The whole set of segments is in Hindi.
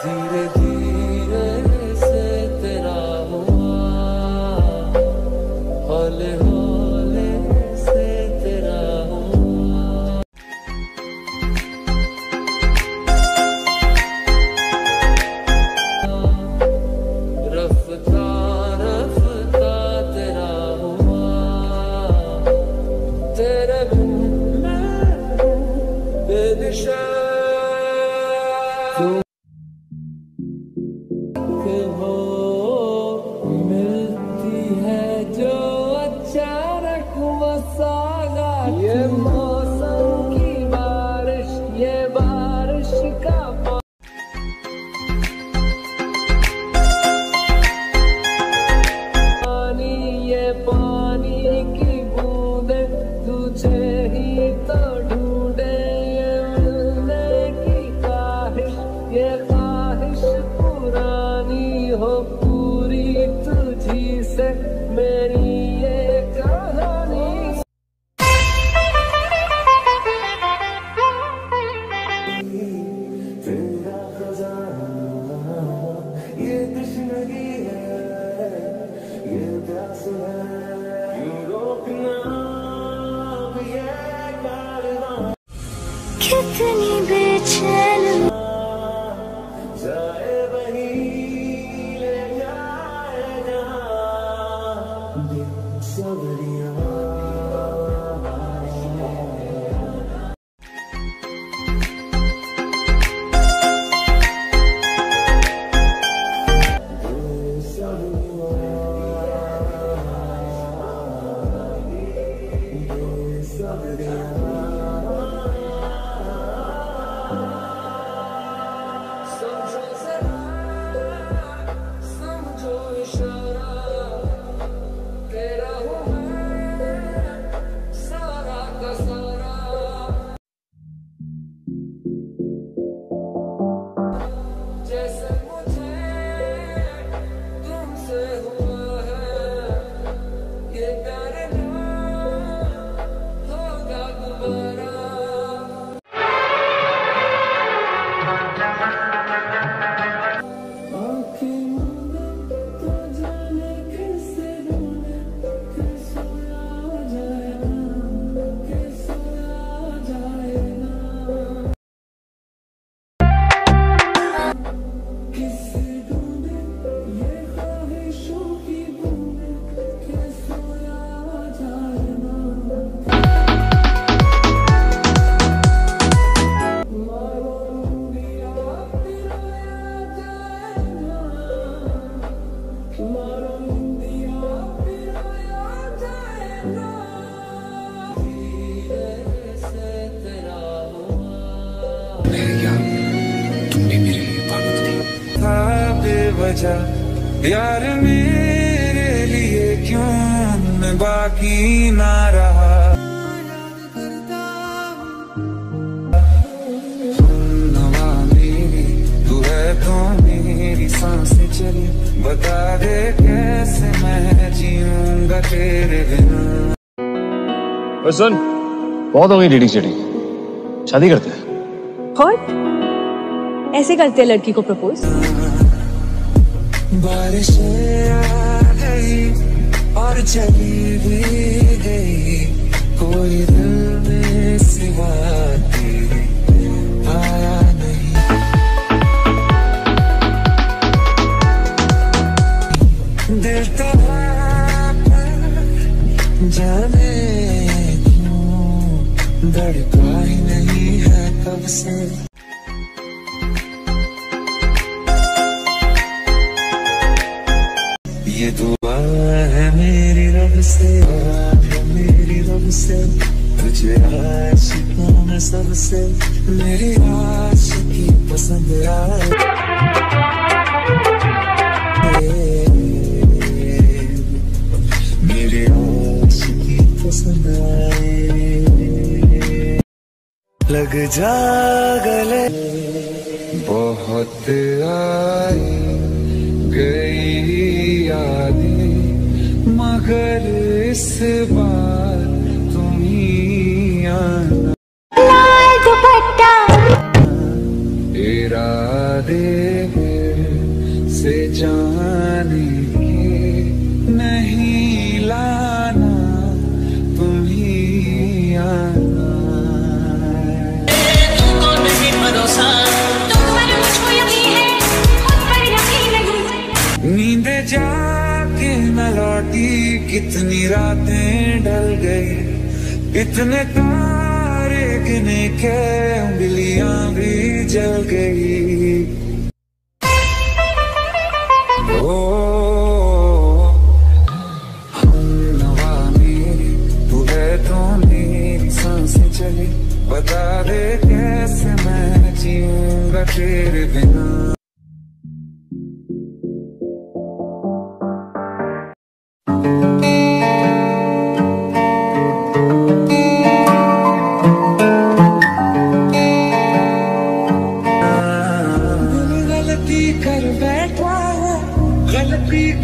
धीरे धीरे से तेरा हुआ। हौले हौले से तेरा हुआ। तेरा हुआ। तेरे बेदिशा। already. बेवजह यार मेरे लिए क्यों मैं बाकी ना रहा? तू है तो मेरी साँसें चली। बता दे कैसे मैं जीऊँगा तेरे बिना? सुन। बहुत हो गई डेटिंग शेटिंग शादी करते हैं। और? ऐसे करते हैं लड़की को प्रपोज बारिश आ गई और चली भी गई। कोई दिल में सिवा तो जाने क्यों? धड़का ही नहीं है कब से। ये दुआ है मेरी रब से, मेरी रब से। तुझे आशिकों में सबसे मेरी आशिकी पसंद आए। लग जा गले, बहुत आई मगर इस बार तुम ही आना। कितनी रातें ढल गई। इतने तारे गिने के उंगलियाँ भी जल गई। ओ, हम नवा मेरी तू है तो मेरी साँसें चली। बता दे कैसे मैं जीऊँगा तेरे बिना।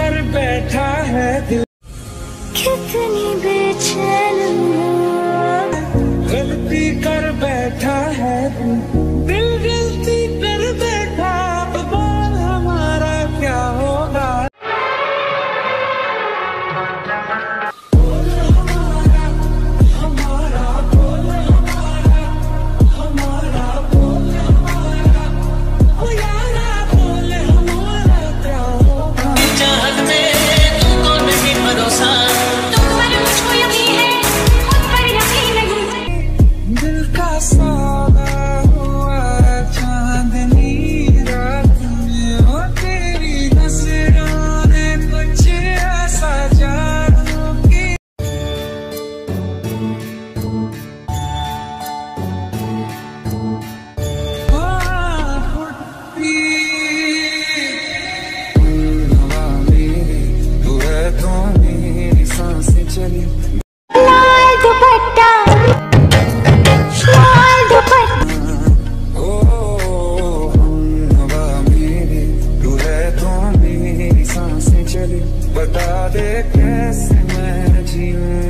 पर बैठा है दिल। कितनी बेचैन बता दे कैसे मैं जीऊं?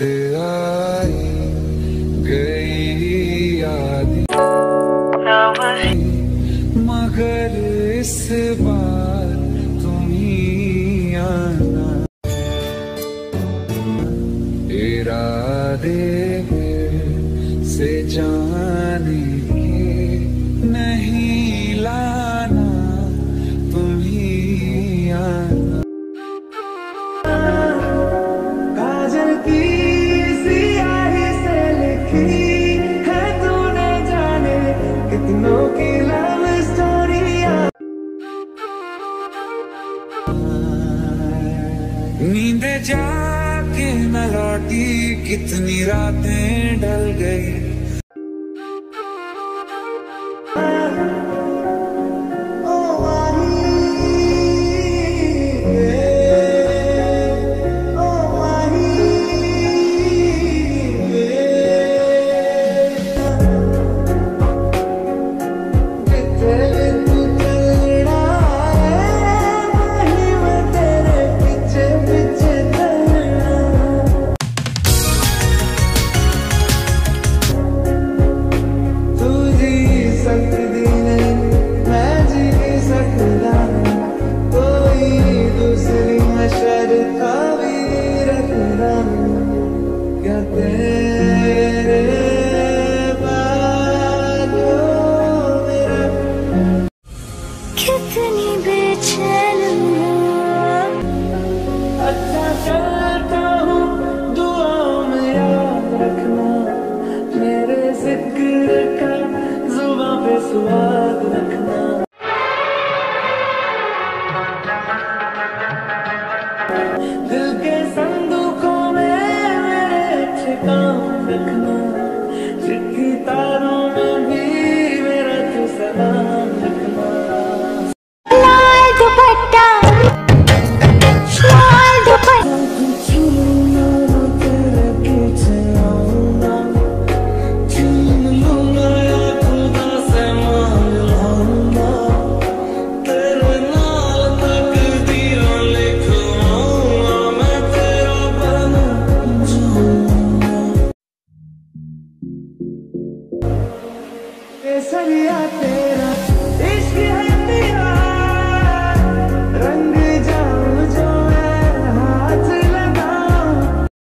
Ee, जाके न लौटी कितनी रातें ढल गई। Good